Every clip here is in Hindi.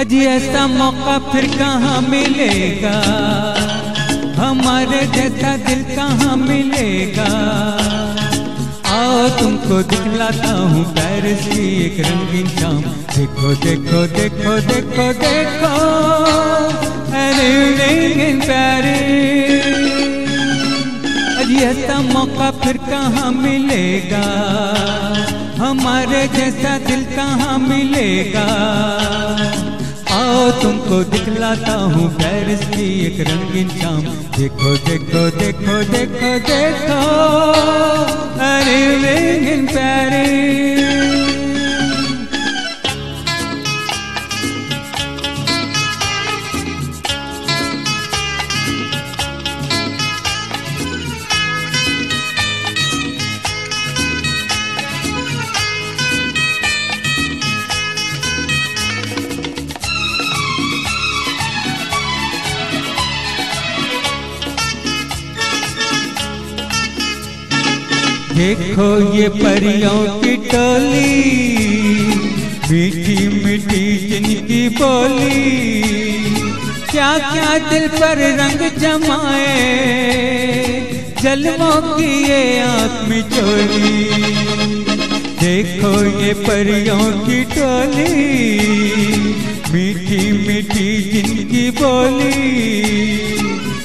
अजी ऐसा मौका फिर कहाँ मिलेगा? हमारे जैसा दिल कहाँ मिलेगा? आओ तुमको दिखलाता हूँ पेरिस की एक रंगीन शाम। देखो देखो देखो देखो देखो इन पेरिस अजी ऐसा मौका फिर कहाँ मिलेगा? हमारे जैसा दिल कहाँ मिलेगा? आओ, तुमको दिखलाता हूँ पैरिस की एक रंगीन शाम। देखो देखो देखो देखो देखो, अरे पेरिस देखो ये परियों की टोली, मीठी मीठी जिनकी बोली। क्या क्या दिल पर रंग जमाए, जलमों की ये आँख में चोली। देखो ये परियों की टोली, मीठी मीठी जिनकी बोली।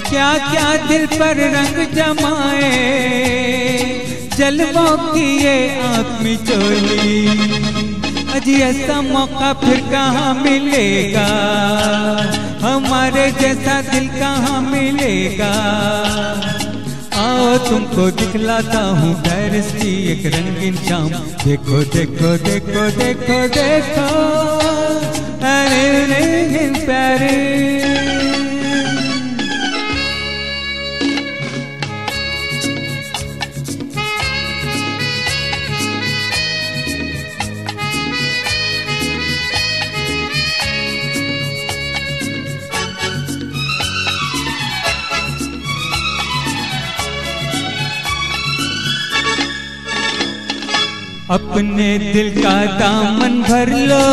क्या क्या दिल पर रंग जमाए जलवों की ये आँख अजी ऐसा मौका फिर कहाँ मिलेगा? हमारे जैसा दिल कहाँ मिलेगा? आओ तुमको दिखलाता हूँ पेरिस की एक रंगीन शाम। देखो देखो देखो देखो देखो अरे अपने दिल का दामन भर लो,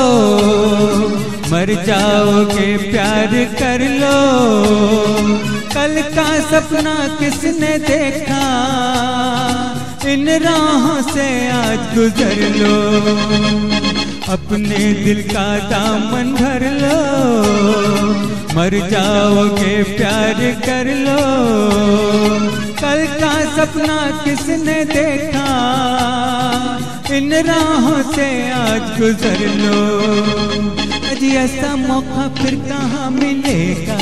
मर जाओगे, प्यार कर लो। कल का सपना किसने देखा? इन राहों से आज गुजर लो। अपने दिल का दामन भर लो, मर जाओगे, प्यार कर लो। कल का सपना किसने देखा? इन राहों से आज गुजर लो। अजी ऐसा मौका फिर कहाँ मिलेगा?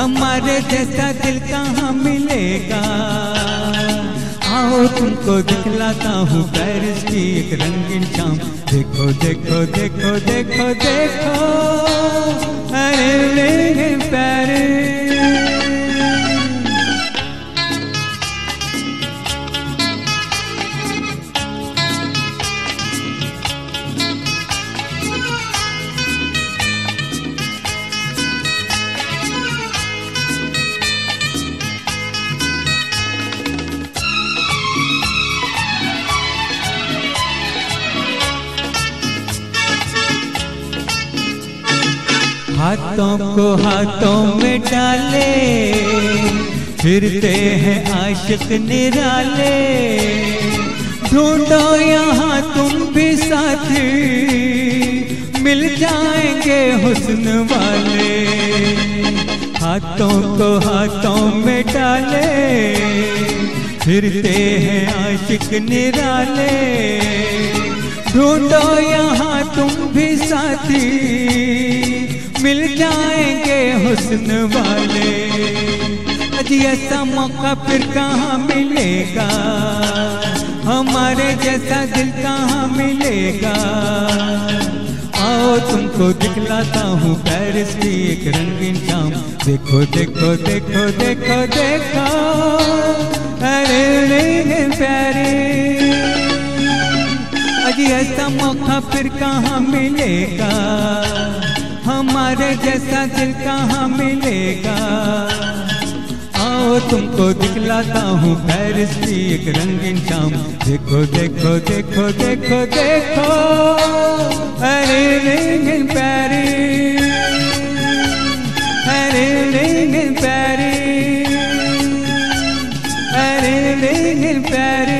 हमारे जैसा दिल कहाँ मिलेगा? आओ तुमको दिखलाता हूँ पेरिस की एक रंगीन शाम। देखो देखो देखो देखो देखो। अरे हाथों को हाथों में डाले, फिरते हैं आशिक निराले। ढूंढो यहाँ तुम भी साथी, मिल जाएँगे हुस्न वाले। हाथों को हाथों में डाले, फिरते हैं आशिक निराले। ढूंढो मिल जाएँगे हुस्न वाले। अजी ऐसा मौका फिर कहाँ मिलेगा? हमारे जैसा दिल कहाँ मिलेगा? आओ तुमको दिखलाता हूँ पेरिस की एक रंगीन शाम देखो देखो देखो देखो देखो। अरे रंगीन पेरिस अजी ऐसा मौका फिर कहाँ मिलेगा? हमारे जैसा दिल कहाँ मिलेगा? आओ तुमको दिखलाता हूँ पैरिस की एक रंगीन शाम। देखो देखो देखो देखो देखो, अरे रंगीन पैरी अरे रंगीन पैरी अरे रंगीन पेरिस